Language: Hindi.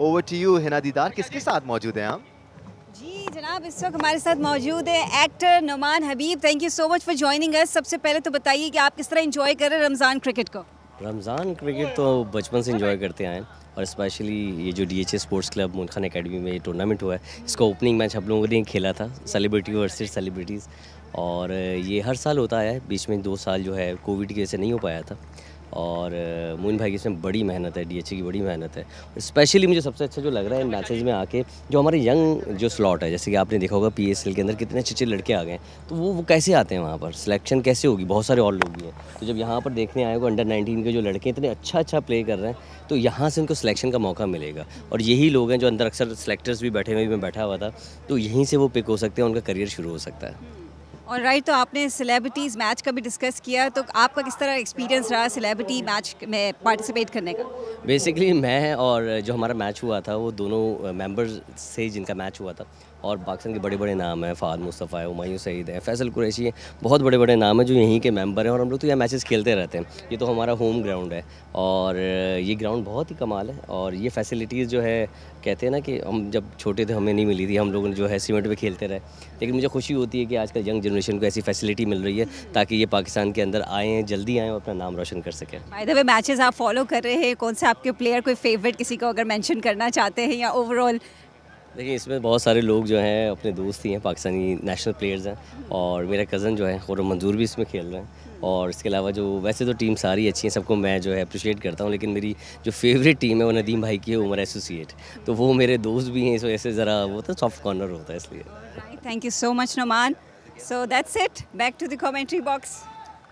ओवर टू यू हिना दीदार किसके साथ मौजूद हैं हम जी जनाब इस वक्त हमारे साथ मौजूद है actor Numan Habib thank you so much for joining us सबसे पहले तो बताइए कि आप किस तरह एंजॉय कर रहे हैं रमज़ान क्रिकेट को? रमज़ान क्रिकेट तो बचपन से इंजॉय करते आए हैं और स्पेशली ये जो D H A sports club Mulk Khan academy में ये टूर्नामेंट हुआ है इसका ओपनिंग मैच हम लोगों ने खेला था सेलिब्रिटी वर्सेस सेलिब्रिटीज़ और ये हर साल होता है बीच में दो साल जो है कोविड की वजह से नहीं हो पाया था. और मोइन भाई की इसमें बड़ी मेहनत है डी की बड़ी मेहनत है। स्पेशली मुझे सबसे अच्छा जो लग रहा है मैचेज में आके जो हमारे यंग जो स्लॉट है जैसे कि आपने देखा होगा पीएसएल के अंदर कितने अच्छे अच्छे लड़के आ गए तो वो वो कैसे आते हैं वहाँ पर? सिलेक्शन कैसे होगी? बहुत सारे और लोग भी हैं। तो जब यहाँ पर देखने आए अंडर नाइनटीन के जो लड़के इतने अच्छा अच्छा प्ले कर रहे हैं तो यहाँ से उनको सिलेक्शन का मौका मिलेगा। और यही लोग हैं जो अंदर अक्सर सेलेक्टर्स भी बैठे हुए मैं बैठा हुआ था तो यहीं से वो पिक हो सकते हैं उनका करियर शुरू हो सकता है। और राइट तो आपने सेलेब्रिटीज़ मैच का भी डिस्कस किया तो आपका किस तरह एक्सपीरियंस रहा सेलिब्रिटी मैच में पार्टिसिपेट करने का? बेसिकली मैं और जो हमारा मैच हुआ था, वो दोनों मेंबर्स से जिनका मैच हुआ था। और पाकिस्तान के बड़े बड़े नाम हैं, फ़ाद, मुस्तफ़ा है, हुमायूं सईद है, फैसल कुरैशी है, बहुत बड़े बड़े नाम हैं जो यहीं के मेंबर हैं और हम लोग तो यहाँ मैचेस खेलते रहते हैं। ये तो हमारा होम ग्राउंड है और ये ग्राउंड बहुत ही कमाल है और ये फैसिलिटीज़ जो है, कहते हैं ना कि हम जब छोटे थे, हमें नहीं मिली थी, हम लोग जो है सीमेंट पर खेलते रहे। लेकिन मुझे खुशी होती है कि आजकल यंग जनरेशन को ऐसी फैसिलिटी मिल रही है ताकि ये पाकिस्तान के अंदर आएँ जल्दी आएँ और अपना नाम रोशन कर सकें। वे मैचेस आप फॉलो कर रहे हैं कौन से आपके प्लेयर कोई फेवरेट किसी को अगर मैंशन करना चाहते हैं या ओवरऑल देखिए इसमें बहुत सारे लोग जो हैं अपने दोस्त ही हैं पाकिस्तानी नेशनल प्लेयर्स हैं और मेरा कज़न जो है खुरम मंजूर भी इसमें खेल रहे हैं। और इसके अलावा जो वैसे तो टीम सारी अच्छी हैं सबको मैं जो है अप्रिशिएट करता हूँ लेकिन मेरी जो फेवरेट टीम है वो नदीम भाई की है उमर एसोसिएट तो वो मेरे दोस्त भी हैं इस वजह से ज़रा वो तो सॉफ्ट कॉर्नर होता है इसलिए। Thank you so much Numan So that's it. Back to the commentary box.